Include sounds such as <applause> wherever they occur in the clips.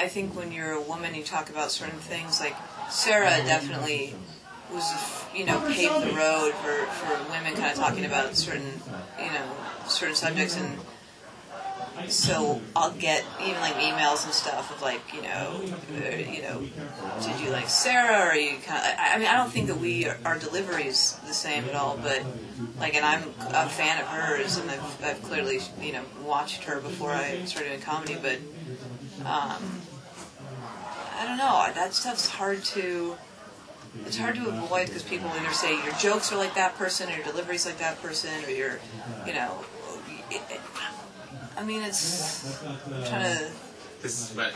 I think when you're a woman, you talk about certain things. Like Sarah definitely was, you know, paved the road for, for women kind of talking about certain, you know, certain subjects. And so I'll get even like emails and stuff of like, you know, uh, you know, did you like Sarah? Or you kind of, I, mean, I don't think that we, our delivery is the same at all, but like, and I'm a fan of hers, and I've, I've clearly, you know, watched her before I started doing comedy, but um, I don't know. That stuff's hard to. It's hard to avoid because people either say your jokes are like that person, or your delivery's like that person, or your, you know. It, it, I mean, it's I'm trying to. This is what.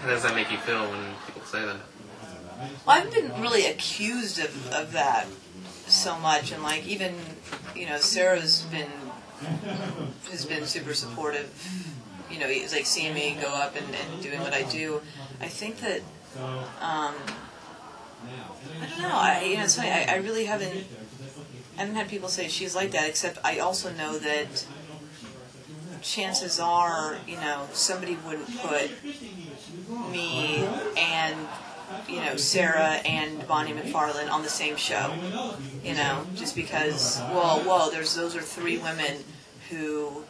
How does that make you feel when people say that? Well, I've been really accused of, of that so much, and like even, you know, Sarah's been has been super supportive. You know, it's like seeing me go up and, and doing what I do. I think that, um, I don't know. I you know, it's funny. I, I really haven't. I haven't had people say she's like that. Except I also know that chances are, you know, somebody wouldn't put me and you know Sarah and Bonnie McFarlane on the same show. You know, just because. Well, whoa, there's those are three women who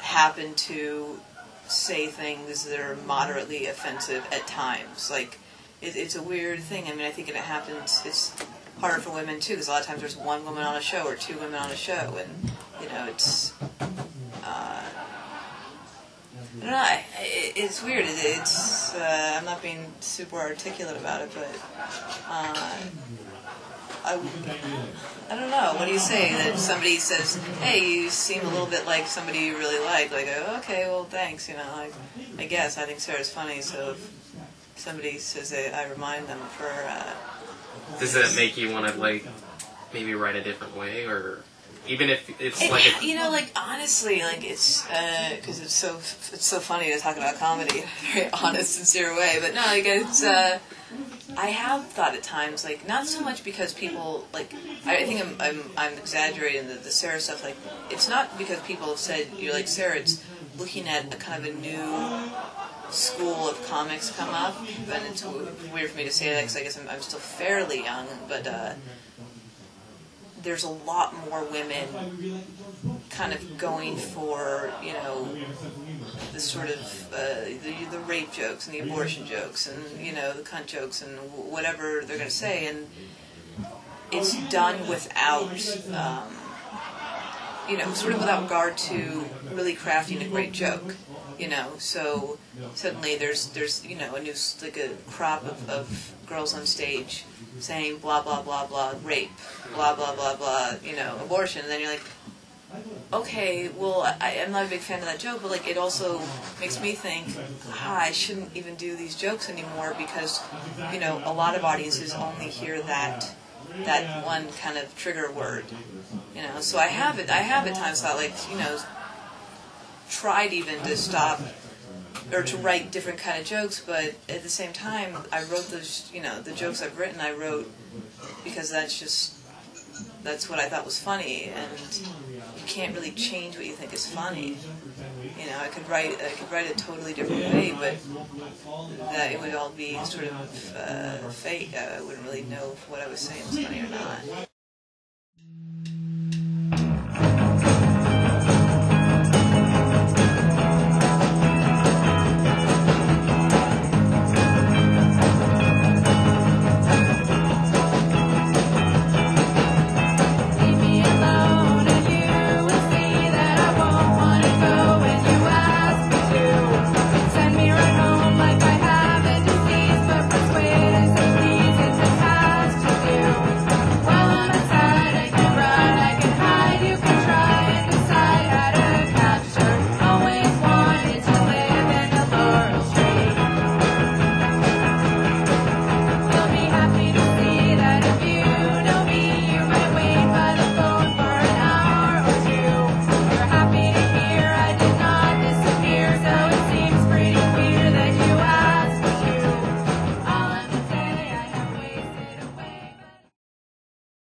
happen to say things that are moderately offensive at times. Like, it, it's a weird thing. I mean, I think if it happens. It's harder for women too, because a lot of times there's one woman on a show or two women on a show, and you know, it's. Uh, I don't know. It's weird. It, it's. Uh, I'm not being super articulate about it, but. Uh, I, I don't know. What do you say that somebody says, "Hey, you seem a little bit like somebody you really like"? Like, oh, okay, well, thanks. You know, like, I guess I think Sarah's funny, so if somebody says that, I remind them for. Uh, Does that make you want to like maybe write a different way, or even if it's It- like a, you know, like honestly, like it's because it's so it's so funny to talk about comedy in a very <laughs> honest, sincere way. But no, like it's. Uh, I have thought at times, like not so much because people like. I think I'm I'm, I'm exaggerating the, the Sarah stuff. Like it's not because people have said you're like Sarah. It's looking at a kind of a new school of comics come up, and it's weird for me to say that because I guess I'm, I'm still fairly young, but. Uh, there's a lot more women kind of going for you know the sort of uh, the, the rape jokes and the abortion jokes and you know the cunt jokes and whatever they're going to say. And it's done without um, you know sort of without regard to really crafting a great joke you know? So suddenly there's there's you know a new like a crop of, of girls on stage saying blah blah blah blah rape blah blah blah blah you know abortion. And then you're like okay well I, i'm not a big fan of that joke but like it also makes me think ah, i shouldn't even do these jokes anymore because you know a lot of audiences only hear that that one kind of trigger word you know so i have it i have at times thought like you know tried even to stop or to write different kind of jokes, but at the same time, I wrote those, you know, the jokes I've written, I wrote because that's just, that's what I thought was funny, and you can't really change what you think is funny. You know, I could write, I could write a totally different way, but that it would all be sort of uh, fake. I wouldn't really know if what I was saying was funny or not.